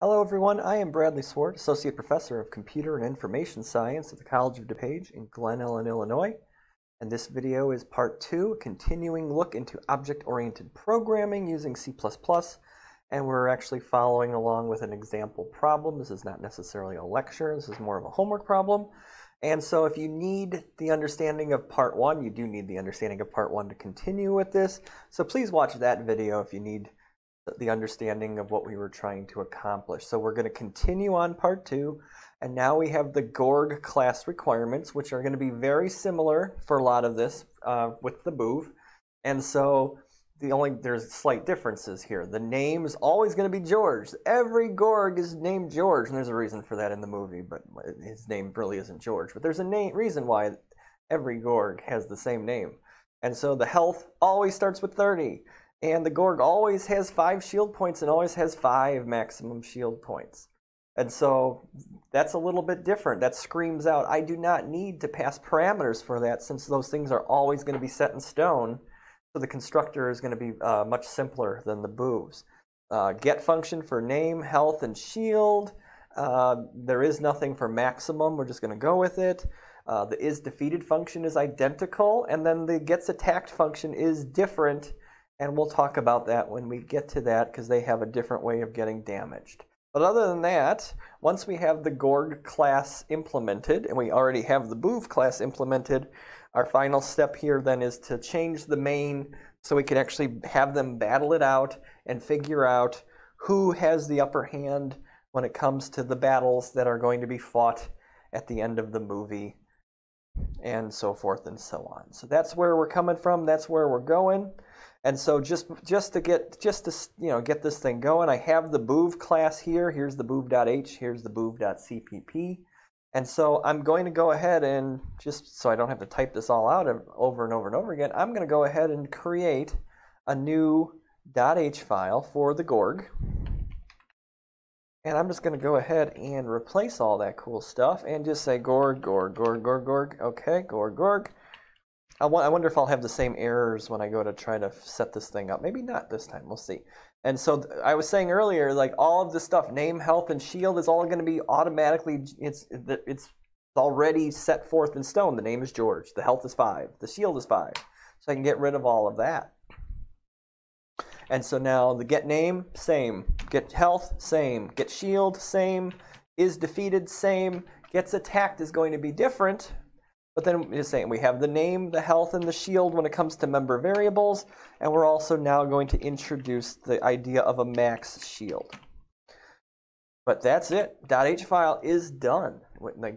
Hello everyone, I am Bradley Sward, Associate Professor of Computer and Information Science at the College of DuPage in Glen Ellyn, Illinois. And this video is part two, a continuing look into object-oriented programming using C++. And we're actually following along with an example problem. This is not necessarily a lecture, this is more of a homework problem. And so if you need the understanding of part one, you do need the understanding of part one to continue with this. So please watch that video if you need the understanding of what we were trying to accomplish. So we're going to continue on part two. And now we have the Gorg class requirements, which are going to be very similar for a lot of this uh, with the Boov. And so the only there's slight differences here. The name is always going to be George. Every Gorg is named George, and there's a reason for that in the movie, but his name really isn't George. But there's a name, reason why every Gorg has the same name. And so the health always starts with 30. And the Gorg always has five shield points and always has five maximum shield points. And so that's a little bit different. That screams out, I do not need to pass parameters for that since those things are always going to be set in stone. So the constructor is going to be uh, much simpler than the boovs. Uh, get function for name, health, and shield. Uh, there is nothing for maximum. We're just going to go with it. Uh, the is defeated function is identical, and then the gets attacked function is different and we'll talk about that when we get to that because they have a different way of getting damaged. But other than that, once we have the Gorg class implemented, and we already have the Boov class implemented, our final step here then is to change the main so we can actually have them battle it out and figure out who has the upper hand when it comes to the battles that are going to be fought at the end of the movie and so forth and so on. So that's where we're coming from, that's where we're going. And so just just to get just to you know get this thing going, I have the Boov class here. Here's the boov.h. Here's the boov.cpp. And so I'm going to go ahead and just so I don't have to type this all out over and over and over again, I'm going to go ahead and create a new .h file for the Gorg. And I'm just going to go ahead and replace all that cool stuff and just say Gorg, Gorg, Gorg, Gorg, Gorg. Okay, Gorg, Gorg. I, I wonder if I'll have the same errors when I go to try to set this thing up. Maybe not this time. We'll see. And so I was saying earlier, like all of this stuff, name, health, and shield is all going to be automatically. It's it's already set forth in stone. The name is George. The health is five. The shield is five. So I can get rid of all of that. And so now the get name, same. Get health, same. Get shield, same. Is defeated, same. Gets attacked is going to be different but then just saying we have the name, the health, and the shield when it comes to member variables, and we're also now going to introduce the idea of a max shield. But that's it. .h file is done.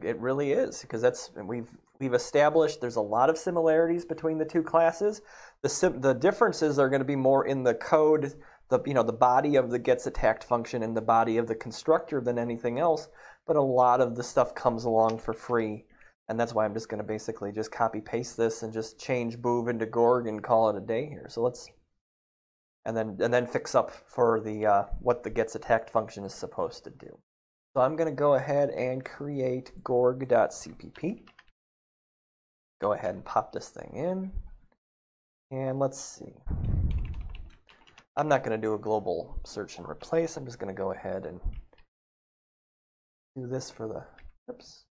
It really is because that's we've we've established there's a lot of similarities between the two classes. The the differences are going to be more in the code, the you know the body of the gets attacked function and the body of the constructor than anything else. But a lot of the stuff comes along for free and that's why I'm just going to basically just copy paste this and just change boov into gorg and call it a day here. So let's, and then and then fix up for the uh, what the gets attacked function is supposed to do. So I'm going to go ahead and create gorg.cpp. Go ahead and pop this thing in. And let's see. I'm not going to do a global search and replace. I'm just going to go ahead and do this for the, oops.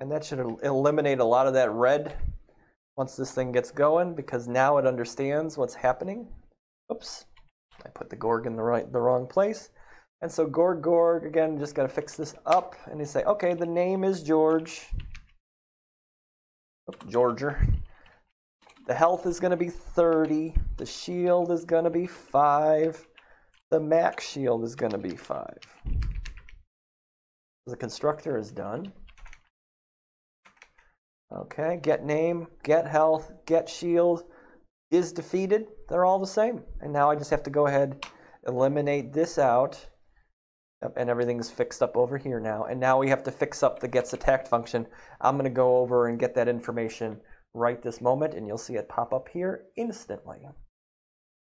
And that should eliminate a lot of that red once this thing gets going because now it understands what's happening. Oops, I put the Gorg in the right, the wrong place. And so Gorg, Gorg, again, just got to fix this up. And you say, okay, the name is George. Oh, Georger. The health is going to be 30. The shield is going to be 5. The max shield is going to be 5. The constructor is done. Okay, get name, get health, get shield is defeated. They're all the same. And now I just have to go ahead, eliminate this out. Yep, and everything's fixed up over here now. And now we have to fix up the gets attacked function. I'm going to go over and get that information right this moment, and you'll see it pop up here instantly.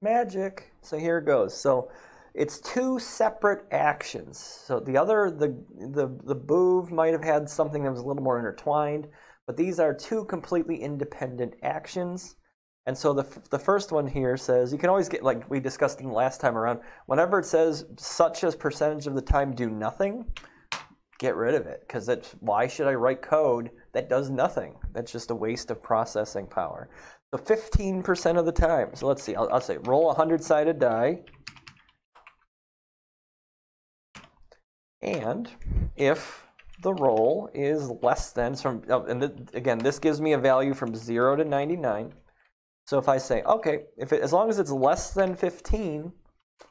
Magic. So here it goes. So it's two separate actions. So the other, the the the boov might have had something that was a little more intertwined. But these are two completely independent actions. And so the, the first one here says, you can always get, like we discussed in the last time around, whenever it says such as percentage of the time do nothing, get rid of it. Because it's why should I write code that does nothing? That's just a waste of processing power. So 15% of the time. So let's see, I'll, I'll say roll a 100-sided die. And if the roll is less than, from, oh, and again, this gives me a value from 0 to 99. So if I say, okay, if it, as long as it's less than 15,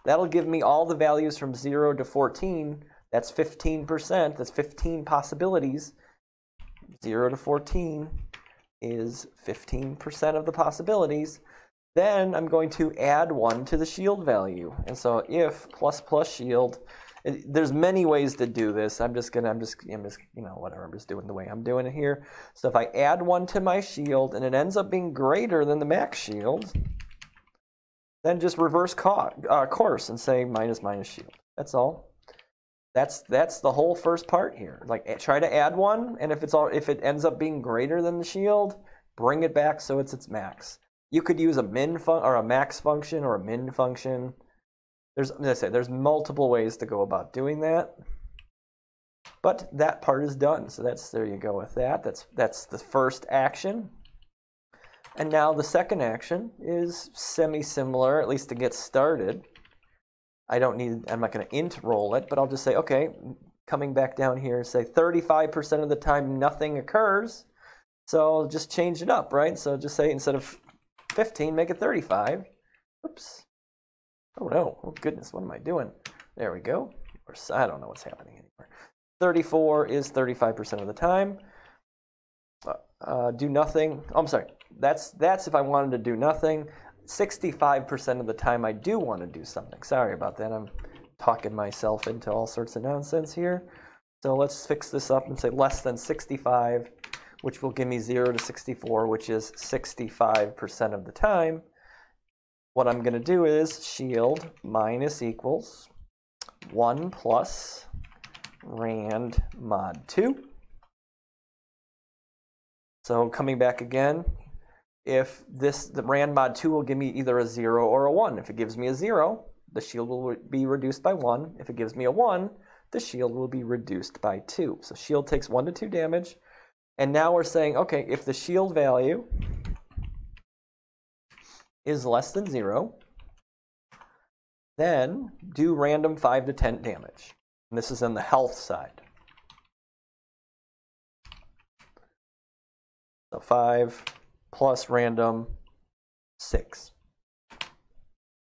that'll give me all the values from 0 to 14. That's 15%. That's 15 possibilities. 0 to 14 is 15% of the possibilities. Then I'm going to add 1 to the shield value. And so if plus plus shield there's many ways to do this. I'm just gonna, I'm just, I'm just, you know, whatever. I'm just doing the way I'm doing it here. So if I add one to my shield and it ends up being greater than the max shield, then just reverse uh, course and say minus minus shield. That's all. That's that's the whole first part here. Like try to add one, and if it's all, if it ends up being greater than the shield, bring it back so it's its max. You could use a min fun or a max function or a min function. There's, as I say, there's multiple ways to go about doing that. But that part is done. So that's there you go with that. That's that's the first action. And now the second action is semi-similar, at least to get started. I don't need, I'm not going to int roll it, but I'll just say, okay, coming back down here, say 35% of the time nothing occurs. So just change it up, right? So just say instead of 15, make it 35. Oops. Oh no, oh goodness, what am I doing? There we go. I don't know what's happening anymore. 34 is 35% of the time. Uh, uh, do nothing. Oh, I'm sorry. That's that's if I wanted to do nothing. 65% of the time I do want to do something. Sorry about that. I'm talking myself into all sorts of nonsense here. So let's fix this up and say less than 65, which will give me 0 to 64, which is 65% of the time. What I'm going to do is shield minus equals 1 plus rand mod 2. So coming back again, if this the rand mod 2 will give me either a 0 or a 1. If it gives me a 0, the shield will be reduced by 1. If it gives me a 1, the shield will be reduced by 2. So shield takes 1 to 2 damage. And now we're saying, okay, if the shield value is less than 0, then do random 5 to 10 damage. And this is on the health side. So 5 plus random 6.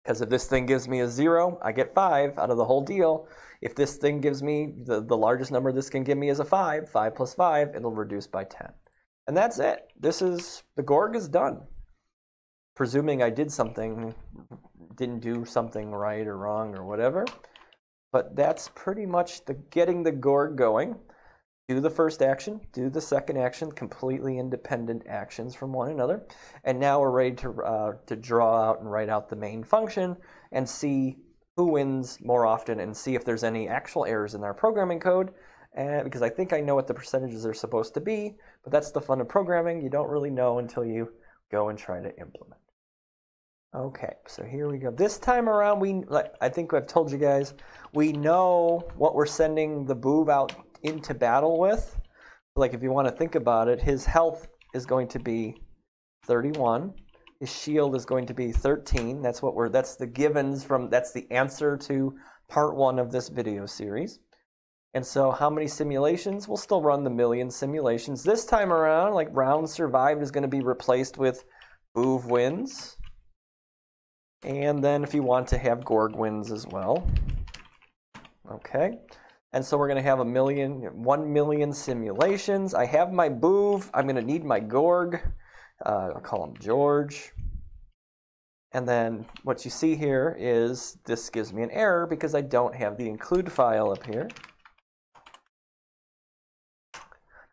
Because if this thing gives me a 0, I get 5 out of the whole deal. If this thing gives me, the, the largest number this can give me is a 5, 5 plus 5, it'll reduce by 10. And that's it. This is, the Gorg is done presuming I did something, didn't do something right or wrong or whatever. But that's pretty much the getting the Gorg going. Do the first action, do the second action, completely independent actions from one another. And now we're ready to, uh, to draw out and write out the main function and see who wins more often and see if there's any actual errors in our programming code. Because I think I know what the percentages are supposed to be, but that's the fun of programming. You don't really know until you go and try to implement. Okay, so here we go. This time around, we like I think I've told you guys, we know what we're sending the Boov out into battle with. Like if you want to think about it, his health is going to be 31. His shield is going to be 13. That's what we're that's the givens from that's the answer to part 1 of this video series. And so how many simulations? We'll still run the million simulations. This time around, like round survived is going to be replaced with Boov wins. And then if you want to have Gorg wins as well. Okay. And so we're going to have a million, one million simulations. I have my Boov. I'm going to need my Gorg. Uh, I'll call him George. And then what you see here is this gives me an error because I don't have the include file up here.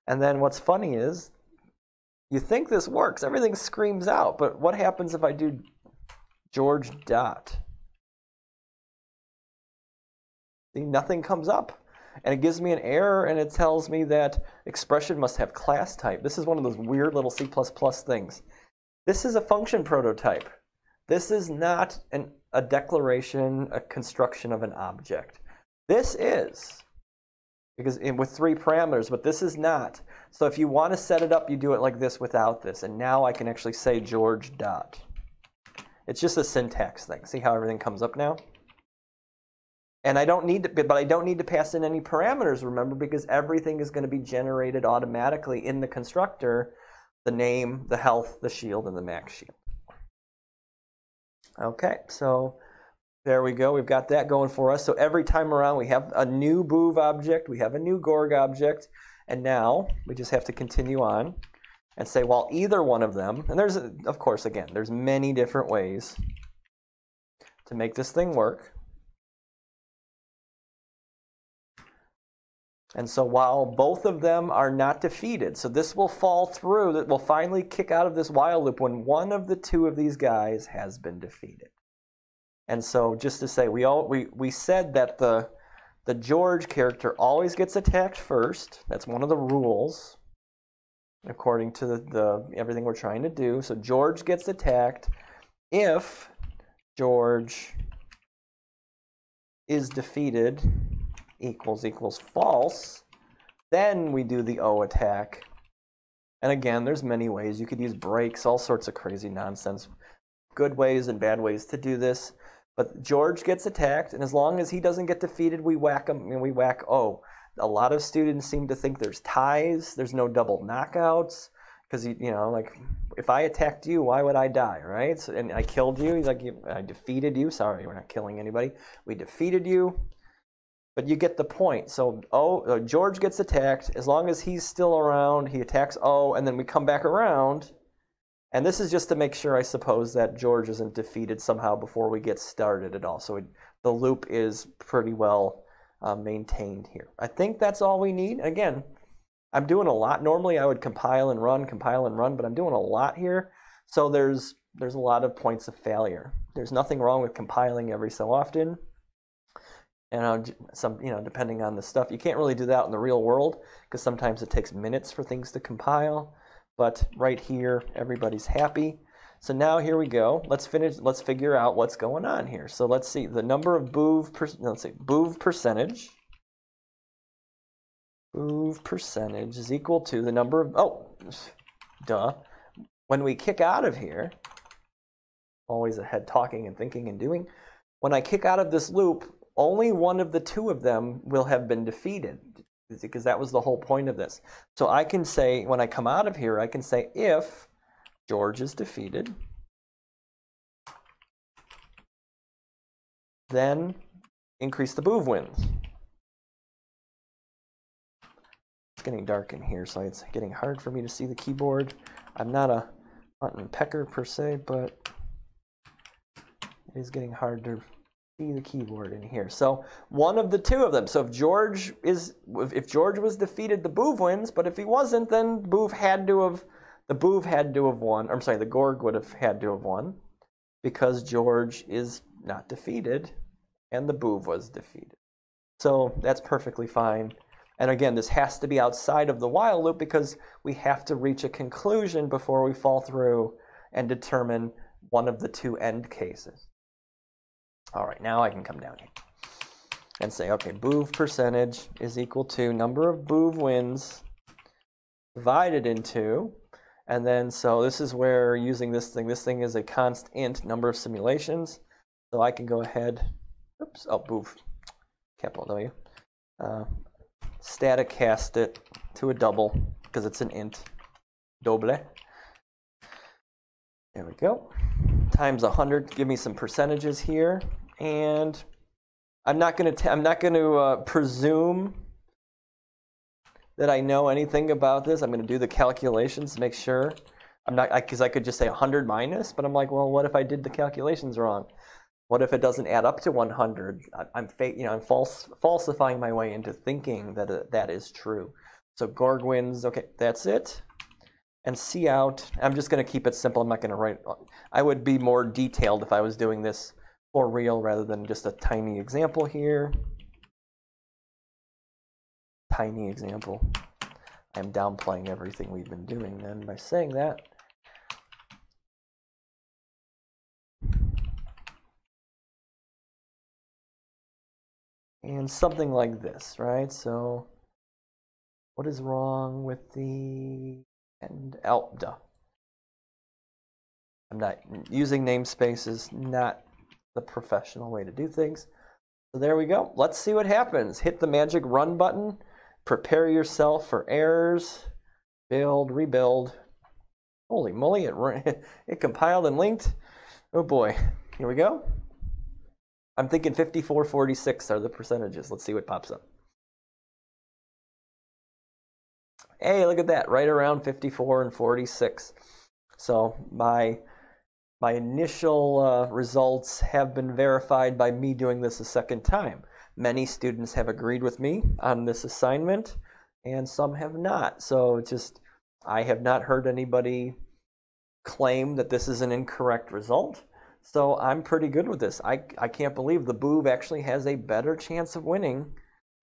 And then what's funny is you think this works. Everything screams out. But what happens if I do George Dot. See, nothing comes up. And it gives me an error and it tells me that expression must have class type. This is one of those weird little C++ things. This is a function prototype. This is not an, a declaration, a construction of an object. This is, because in, with three parameters, but this is not. So if you want to set it up, you do it like this without this. And now I can actually say George dot. It's just a syntax thing. See how everything comes up now? And I don't need to, but I don't need to pass in any parameters, remember, because everything is going to be generated automatically in the constructor, the name, the health, the shield, and the max shield. Okay, so there we go. We've got that going for us. So every time around, we have a new Boov object, we have a new Gorg object, and now we just have to continue on and say, well, either one of them, and there's, of course, again, there's many different ways to make this thing work. And so while both of them are not defeated, so this will fall through, that will finally kick out of this while loop when one of the two of these guys has been defeated. And so just to say, we all we, we said that the the George character always gets attacked first. That's one of the rules according to the, the everything we're trying to do. So George gets attacked if George is defeated equals equals false, then we do the O attack. And again, there's many ways. You could use breaks, all sorts of crazy nonsense. Good ways and bad ways to do this. But George gets attacked, and as long as he doesn't get defeated, we whack him and we whack O. A lot of students seem to think there's ties, there's no double knockouts, because you, know, like if I attacked you, why would I die, right? So, and I killed you. He's like, I defeated you. Sorry, we're not killing anybody. We defeated you. But you get the point. So oh, uh, George gets attacked. As long as he's still around, he attacks O, and then we come back around. And this is just to make sure, I suppose, that George isn't defeated somehow before we get started at all. So it, the loop is pretty well uh, maintained here. I think that's all we need. Again, I'm doing a lot. Normally I would compile and run, compile and run, but I'm doing a lot here. So there's there's a lot of points of failure. There's nothing wrong with compiling every so often and uh, some you know depending on the stuff you can't really do that in the real world because sometimes it takes minutes for things to compile but right here everybody's happy so now here we go. Let's finish let's figure out what's going on here. So let's see the number of boov per, let's see boov percentage. Boov percentage is equal to the number of oh duh. When we kick out of here always ahead talking and thinking and doing when I kick out of this loop only one of the two of them will have been defeated. Because that was the whole point of this. So I can say, when I come out of here, I can say if George is defeated, then increase the Boov wins. It's getting dark in here, so it's getting hard for me to see the keyboard. I'm not a hunt and pecker per se, but it is getting hard to see the keyboard in here. So one of the two of them. So if George is, if George was defeated, the Boov wins. But if he wasn't, then Boov had to have, the Boov had to have won. I'm sorry, the Gorg would have had to have won, because George is not defeated, and the Boov was defeated. So that's perfectly fine. And again, this has to be outside of the while loop because we have to reach a conclusion before we fall through and determine one of the two end cases. All right, now I can come down here and say, okay, Boov percentage is equal to number of Boov wins divided into, and then so this is where using this thing, this thing is a const int number of simulations. So I can go ahead, oops, oh, Boov, capital W, uh, static cast it to a double because it's an int, double. There we go times 100 give me some percentages here. And I'm not going to I'm not going to uh, presume that I know anything about this. I'm going to do the calculations to make sure. I'm not because I, I could just say 100 minus, but I'm like, well, what if I did the calculations wrong? What if it doesn't add up to 100? I, am you know, I'm false, falsifying my way into thinking that uh, that is true. So Gorg wins. Okay, that's it and cout. I'm just going to keep it simple. I'm not going to write. I would be more detailed if I was doing this for real rather than just a tiny example here tiny example. I'm downplaying everything we've been doing then by saying that. And something like this, right? So what is wrong with the and elpda? I'm not using namespaces, not the professional way to do things. So there we go. Let's see what happens. Hit the magic run button Prepare yourself for errors. Build, rebuild. Holy moly, it, it compiled and linked. Oh boy. Here we go. I'm thinking 54, 46 are the percentages. Let's see what pops up. Hey, look at that, right around 54 and 46. So my my initial uh, results have been verified by me doing this a second time. Many students have agreed with me on this assignment, and some have not. So it's just I have not heard anybody claim that this is an incorrect result. So I'm pretty good with this. I, I can't believe the Boov actually has a better chance of winning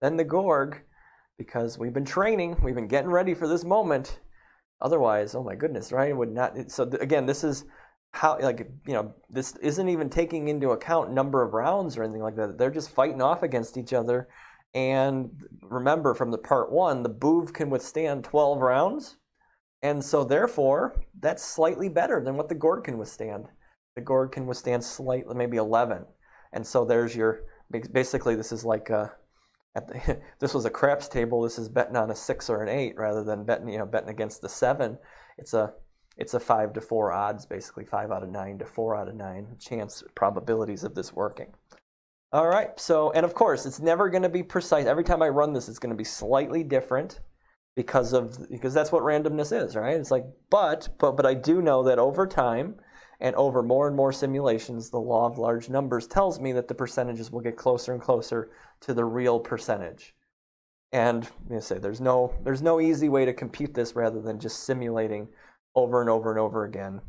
than the Gorg because we've been training, we've been getting ready for this moment. Otherwise, oh my goodness, right? It would not. So again, this is how like you know this isn't even taking into account number of rounds or anything like that. They're just fighting off against each other. And remember from the part one, the Boov can withstand 12 rounds. And so therefore, that's slightly better than what the Gorg can withstand. The Gorg can withstand slightly, maybe 11. And so there's your, basically this is like a, the, this was a craps table. This is betting on a six or an eight rather than betting, you know, betting against the seven. It's a, it's a five to four odds, basically five out of nine to four out of nine chance probabilities of this working. All right, so, and of course, it's never going to be precise. Every time I run this, it's going to be slightly different because of, because that's what randomness is, right? It's like, but, but, but I do know that over time, and over more and more simulations, the law of large numbers tells me that the percentages will get closer and closer to the real percentage. And you say there's no there's no easy way to compute this rather than just simulating over and over and over again.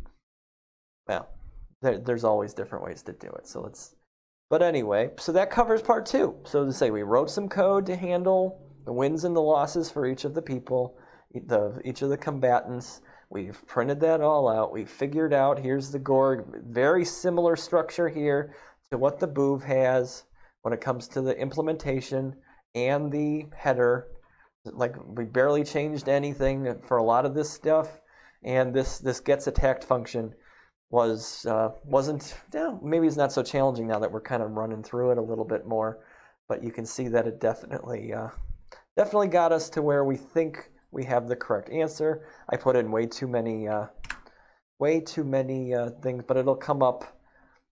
Well, there, there's always different ways to do it. So let's. But anyway, so that covers part two. So to say, we wrote some code to handle the wins and the losses for each of the people, the each of the combatants. We've printed that all out. We figured out here's the Gorg, very similar structure here to what the Boov has when it comes to the implementation and the header. Like we barely changed anything for a lot of this stuff, and this this gets attacked function was uh, wasn't yeah, maybe it's not so challenging now that we're kind of running through it a little bit more, but you can see that it definitely uh, definitely got us to where we think we have the correct answer. I put in way too many, uh, way too many uh, things, but it'll come up.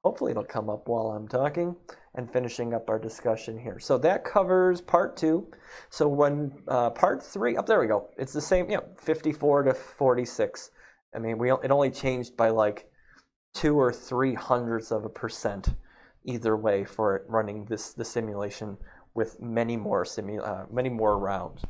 Hopefully, it'll come up while I'm talking and finishing up our discussion here. So that covers part two. So when uh, part three, up oh, there we go. It's the same, you know, 54 to 46. I mean, we it only changed by like two or three hundredths of a percent either way for it running this the simulation with many more simu- uh, many more rounds.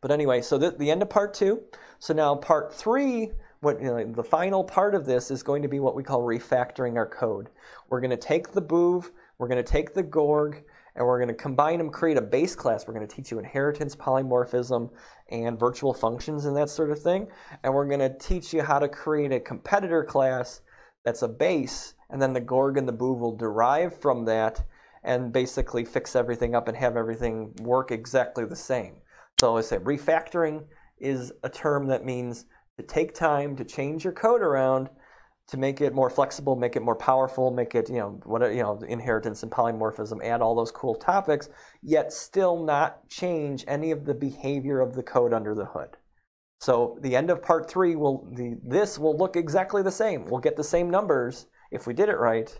But anyway, so the, the end of part two. So now part three, what you know, the final part of this is going to be what we call refactoring our code. We're going to take the Boov, we're going to take the Gorg, and we're going to combine them, create a base class. We're going to teach you inheritance, polymorphism, and virtual functions and that sort of thing. And we're going to teach you how to create a competitor class that's a base, and then the Gorg and the Boov will derive from that and basically fix everything up and have everything work exactly the same. So I say refactoring is a term that means to take time to change your code around to make it more flexible, make it more powerful, make it, you know, what you know, inheritance and polymorphism, add all those cool topics, yet still not change any of the behavior of the code under the hood. So the end of part three will the this will look exactly the same. We'll get the same numbers if we did it right,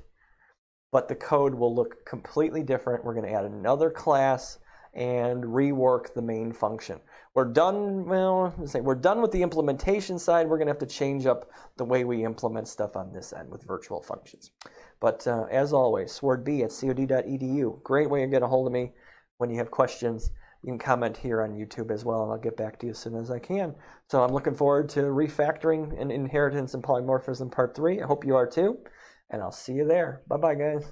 but the code will look completely different. We're going to add another class and rework the main function. We're done, well, say we're done with the implementation side. We're going to have to change up the way we implement stuff on this end with virtual functions. But uh, as always, swardb at cod.edu. Great way to get a hold of me when you have questions. You can comment here on YouTube as well, and I'll get back to you as soon as I can. So I'm looking forward to refactoring and inheritance and polymorphism part three. I hope you are too, and I'll see you there. Bye bye, guys.